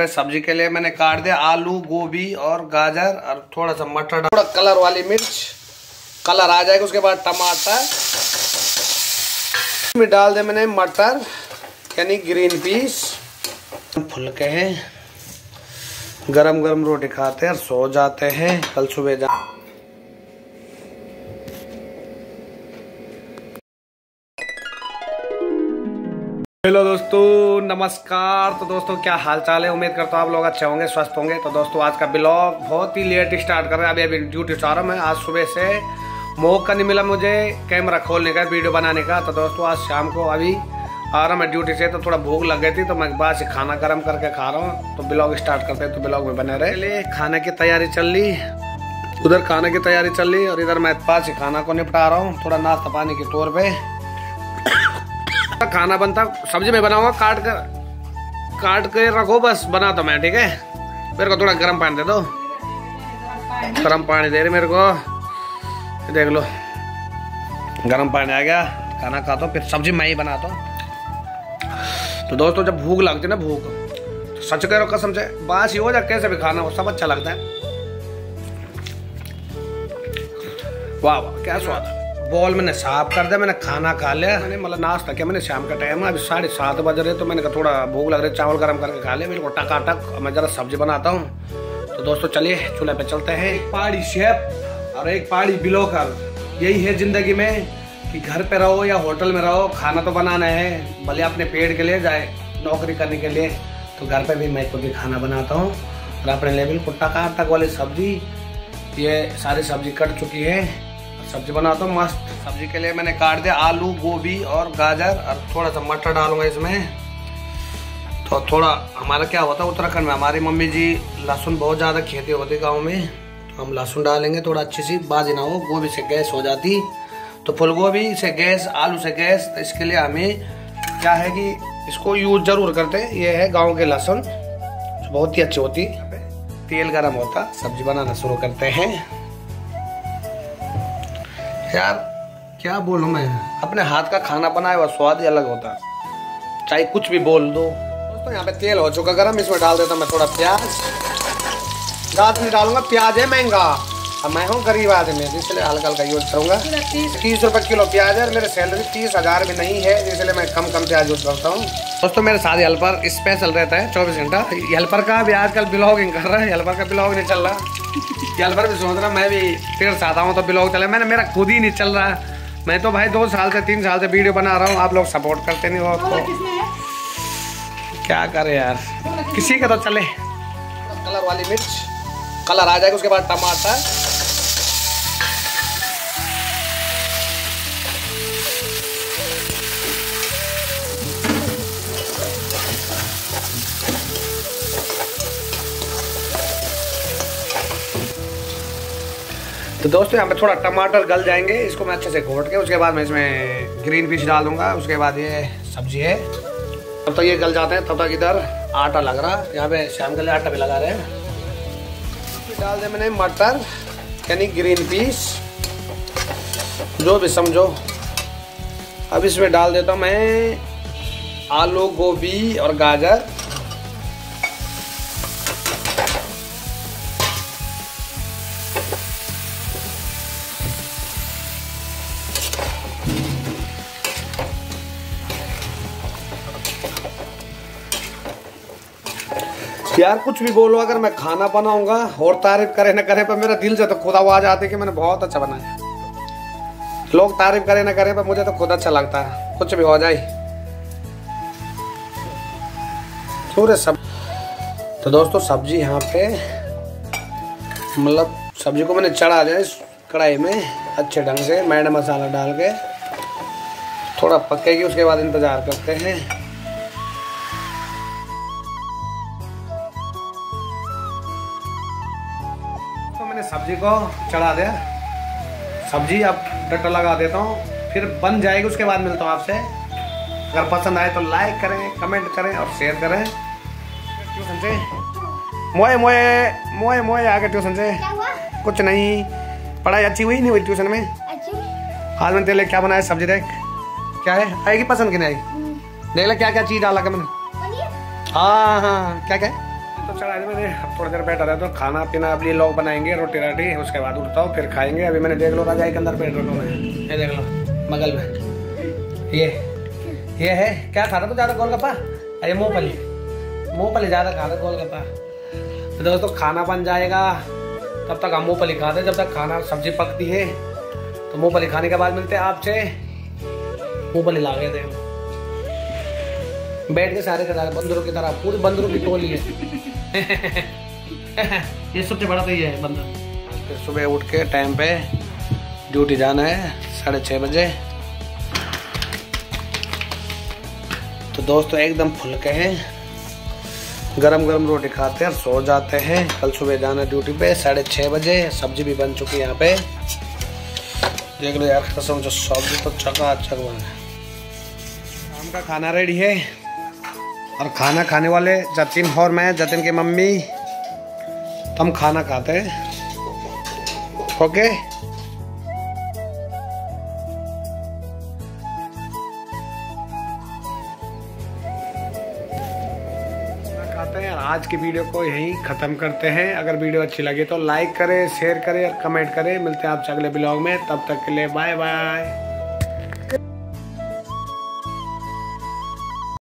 सब्ज़ी के लिए मैंने काट दिया, आलू, गोभी और गाजर और थोड़ा सा मटर थोड़ा कलर वाली मिर्च। कलर आ जाएगा, उसके बाद टमाटर। में डाल दे मैंने मटर, यानी ग्रीन पीस। फुलके हैं। गरम गरम रोटी खाते हैं और सो जाते हैं। कल सुबह जा हेलो दोस्तों, नमस्कार। तो दोस्तों, क्या हाल चाल है? उम्मीद करता हूँ आप लोग अच्छे होंगे, स्वस्थ होंगे। तो दोस्तों, आज का ब्लॉग बहुत ही लेट स्टार्ट कर रहे हैं। अभी अभी ड्यूटी से आ रहा हूँ मैं। आज सुबह से मौका नहीं मिला मुझे कैमरा खोलने का, वीडियो बनाने का। तो दोस्तों, आज शाम को अभी आ रहा मैं ड्यूटी से। तो थोड़ा भूख लग गई थी तो मैं बाद से खाना गर्म करके खा रहा हूँ। तो ब्लॉग स्टार्ट करते तो ब्लॉग में बने रहे। खाने की तैयारी चल रही। उधर खाने की तैयारी चल रही और इधर मैं पास ही खाना को निपटा रहा हूँ। थोड़ा नाश्ता पानी के तौर पर खाना बनता, सब्ज़ी में बनाऊँगा, काट कर काट के रखो बस बना दो मैं, ठीक है? मेरे को थोड़ा गर्म पानी दे दो। गर्म पानी दे रहे मेरे को। देख लो। गर्म पानी आ गया, खाना खा तो फिर सब्ज़ी मैं ही बनाता हूँ। तो दोस्तों, जब भूख लगती है ना, भूख तो सच कह रहा कसम से, बास ही हो जाए, कैसे भी खाना हो, सब अच्छा लगता है। वाह वाह, क्या स्वाद है। बॉल मैंने साफ़ कर दिया मैंने खाना खा लिया। मैंने मतलब नाश्ता किया मैंने शाम का टाइम है अभी साढ़े सात बज रहे तो मैंने कहा थोड़ा भूख लग रही है चावल गर्म करके खा लिया बिल्कुल टकाटक मैं जरा सब्ज़ी बनाता हूँ। तो दोस्तों चलिए चूल्हे पे चलते हैं। एक पहाड़ी शेफ और एक पहाड़ी बिलोकर यही है ज़िंदगी में कि घर पे रहो या होटल में रहो खाना तो बनाना है भले अपने पेट के लिए जाए नौकरी करने के लिए। तो घर पे भी मैं खुद ही खाना बनाता हूँ और अपने लिए बिल्कुल टकाटक वाली सब्ज़ी ये सारी सब्ज़ी कट चुकी है। सब्ज़ी बनाता हूँ, मस्त। सब्ज़ी के लिए मैंने काट दिया आलू, गोभी और गाजर, और थोड़ा सा मटर डालूँगा इसमें। तो थोड़ा हमारा क्या होता है, उत्तराखंड में हमारी मम्मी जी लहसुन बहुत ज़्यादा खेती होती गाँव में। तो हम लहसुन डालेंगे, थोड़ा अच्छी सी बाजी ना हो, गोभी से गैस हो जाती। तो फूल गोभी से गैस, आलू से गैस तो इसके लिए हमें क्या है कि इसको यूज़ ज़रूर करते हैं। ये है गाँव के लहसुन बहुत ही अच्छी होती तेल गर्म होता, सब्ज़ी बनाना शुरू करते हैं। यार। क्या बोलू मैं? अपने हाथ का खाना बनाया हुआ स्वाद ही अलग होता। है चाहे कुछ भी बोल दो। दोस्तों यहाँ पे तेल हो चुका गर्म इसमें डाल देता मैं थोड़ा प्याज। रात में डालूँगा प्याज है महँगा। अब मैं हूँ गरीब आदमी इसलिए हल्का हल्का यूज़ करूँगा। तीस रुपए किलो प्याज है मेरे सैलरी तीस हज़ार भी नहीं है इसलिए मैं कम कम प्याज यूज़ करता हूँ। दोस्तों मेरे साथ हेल्पर स्पेशल रहता है चौबीस घंटा। हेल्पर का भी आजकल ब्लॉगिंग कर रहा है हेल्पर का ब्लॉग नहीं चल रहा। हेल्पर भी सोच रहा मैं भी पेड़ से आता हूँ तो ब्लॉग चला। मैंने मेरा खुद ही नहीं चल रहा। मैं तो भाई दो साल से तीन साल से वीडियो बना रहा हूँ आप लोग सपोर्ट करते नहीं हो तो क्या करे यार? किसी का तो चले। कलर वाली मिर्च। कलर आ जाएगा उसके बाद टमाटर। तो दोस्तों, यहाँ पे थोड़ा टमाटर गल जाएँगे, इसको मैं अच्छे से घोट के, उसके बाद मैं इसमें ग्रीन पीस डाल दूँगा, उसके बाद ये सब्ज़ी है। तब तक तो ये गल जाते हैं, तब तक इधर आटा लग रहा है यहाँ पे शाम के लिए आटा भी लगा रहे हैं। डाल दे मैंने मटर, यानी ग्रीन पीस जो भी समझो। अब इसमें डाल देता हूँ मैं आलू गोभी और गाजर। यार, कुछ भी बोलो, अगर मैं खाना बनाऊँगा और तारीफ़ करे ना करे पर मेरा दिल से तो खुद आवाज़ आती कि मैंने बहुत अच्छा बनाया। लोग तारीफ़ करे ना करे पर मुझे तो खुद अच्छा लगता है। कुछ भी हो जाए। पूरे सब तो दोस्तों, सब्ज़ी यहाँ पे मतलब सब्ज़ी को मैंने चढ़ा दिया इस कढ़ाई में अच्छे ढंग से मैड मसाला डाल के। थोड़ा पकेगी, उसके बाद इंतज़ार करते हैं। सब्ज़ी को चढ़ा दिया सब्ज़ी अब डटा लगा देता हूँ फिर बन जाएगी उसके बाद मिलता हूँ आपसे। अगर पसंद आए तो लाइक करें कमेंट करें और शेयर करें। ट्यूशन से। मोए मोए मोए मोए आगे ट्यूशन से। कुछ नहीं। पढ़ाई अच्छी हुई नहीं हुई ट्यूशन में? हाल में तेरे क्या बनाया सब्ज़ी देख। क्या है? आएगी पसंद की नहीं आएगी देख ले क्या क्या चीज़ डाला मैंने। हाँ हाँ क्या क्या तो चढ़ा दिया मैंने थोड़ी देर बैठा रहा तो खाना पीना अब लोग बनाएँगे, रोटी राटी, उसके बाद उठता हूँ, फिर खाएँगे। अभी मैंने देख लो रजाई के अंदर बैठ रहा मैं। ये देख लो, बगल में। ये ये है, क्या खा रहा तू ज़्यादा गोलगप्पा? अरे मूँगफली मूँगफली ज़्यादा खा रहा गोलगप्पा। तो दोस्तों, खाना बन जाएगा। तब तक हम मूँगफली खाते जब तक खाना सब्ज़ी पकती है। तो मूँगफली खाने के बाद मिलते हैं आपसे। मूँगफली ला गए थे बैठ के सारे सारे बंदरों की तरह पूरी बंदरों की टोली है। ये सबसे बड़ा तो ये है बंदर। फिर सुबह उठ के टाइम पे ड्यूटी जाना है साढ़े छः बजे। तो दोस्तों एकदम फुल के हैं। गरम गरम रोटी खाते हैं और सो जाते हैं। कल सुबह जाना ड्यूटी पे साढ़े छः बजे सब्ज़ी भी बन चुकी है यहाँ पे। देख लो यार कसम जो सब्ज़ी तो चका चक बना है। शाम का खाना रेडी है। और खाना खाने वाले जतिन और मैं, जतिन की मम्मी, हम खाना खाते हैं। ओके खाते हैं आज की वीडियो को यहीं ख़त्म करते हैं। अगर वीडियो अच्छी लगी तो लाइक करें शेयर करें और कमेंट करें। मिलते हैं आपसे अगले ब्लॉग में। तब तक के लिए बाय बाय